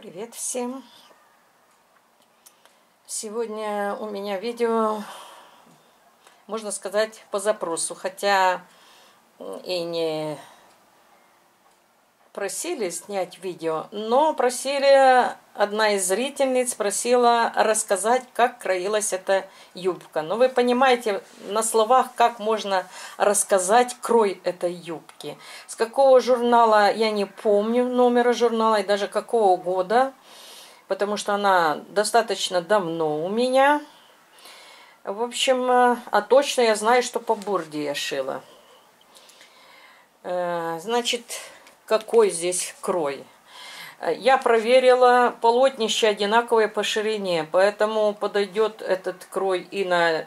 Привет всем! Сегодня у меня видео, можно сказать, по запросу, хотя и не просили снять видео, но просили, одна из зрительниц просила рассказать, как краилась эта юбка. Но вы понимаете, на словах, как можно рассказать крой этой юбки. С какого журнала, я не помню номера журнала и даже какого года, потому что она достаточно давно у меня. В общем, а точно я знаю, что по бурде я шила. Э, значит, какой здесь крой. Я проверила, полотнище одинаковое по ширине, поэтому подойдет этот крой и на э,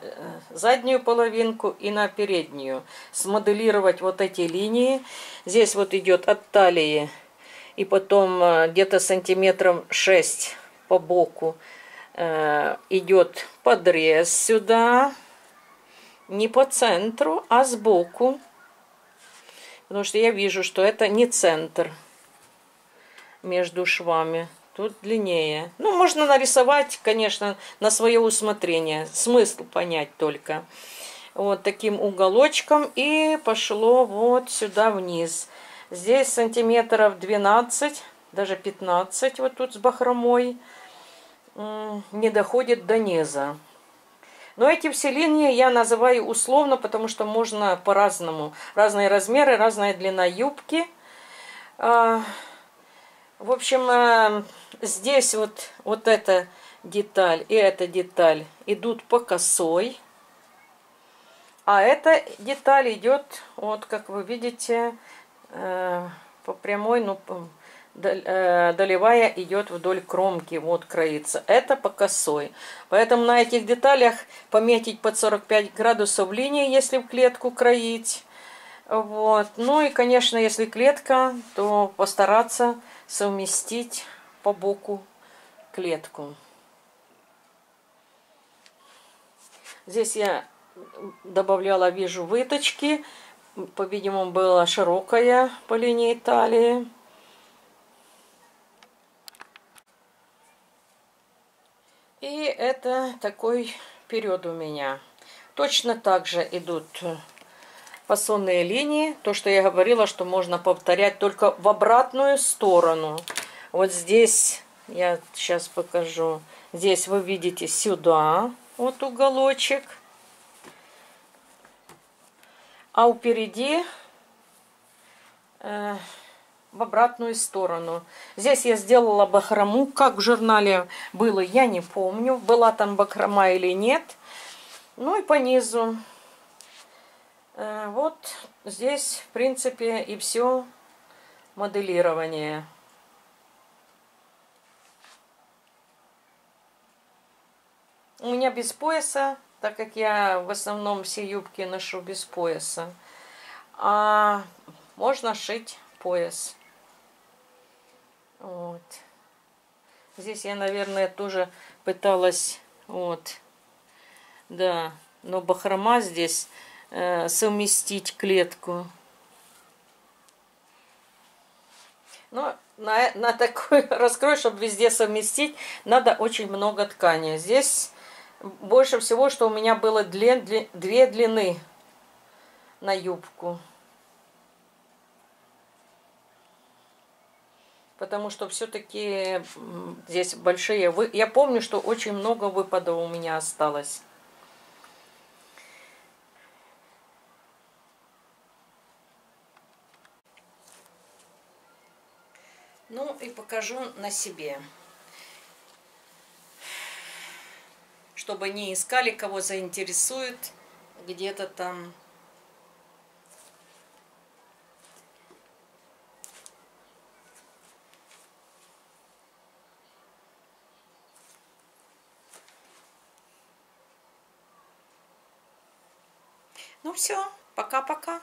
заднюю половинку, и на переднюю. Смоделировать вот эти линии. Здесь вот идет от талии и потом э, где-то сантиметров 6 по боку э, идет подрез сюда, не по центру, а сбоку. Потому что я вижу, что это не центр между швами. Тут длиннее. Ну, можно нарисовать, конечно, на свое усмотрение. Смысл понять только. Вот таким уголочком. И пошло вот сюда вниз. Здесь сантиметров 12, даже 15 вот тут с бахромой. Не доходит до низа. Но эти все линии я называю условно, потому что можно по-разному. Разные размеры, разная длина юбки. А, в общем, э, здесь вот, вот эта деталь и эта деталь идут по косой. А эта деталь идет, вот как вы видите, э, по прямой, ну, долевая идет вдоль кромки, вот кроится. Это по косой. Поэтому на этих деталях пометить под 45 градусов линии, если в клетку кроить. Вот. Ну и, конечно, если клетка, то постараться совместить по боку клетку. Здесь я добавляла, вижу, выточки. По-видимому, была широкая по линии талии. И это такой период у меня. Точно так же идут фасонные линии. То, что я говорила, что можно повторять только в обратную сторону. Вот здесь, я сейчас покажу. Здесь вы видите сюда, вот уголочек. А впереди... Э, в обратную сторону. Здесь я сделала бахрому. Как в журнале было, я не помню. Была там бахрома или нет. Ну и по низу. Э, вот здесь, в принципе, и все моделирование. У меня без пояса, так как я в основном все юбки ношу без пояса. А можно шить пояс. Вот. Здесь я, наверное, тоже пыталась, вот, да, но бахрома здесь э, совместить клетку. Но на, на такой раскрой, чтобы везде совместить, надо очень много ткани. Здесь больше всего, что у меня было длин, длин, две длины на юбку. Потому что все-таки здесь большие... Вы... Я помню, что очень много выпадов у меня осталось. Ну и покажу на себе. Чтобы не искали, кого заинтересует где-то там Ну все, пока-пока.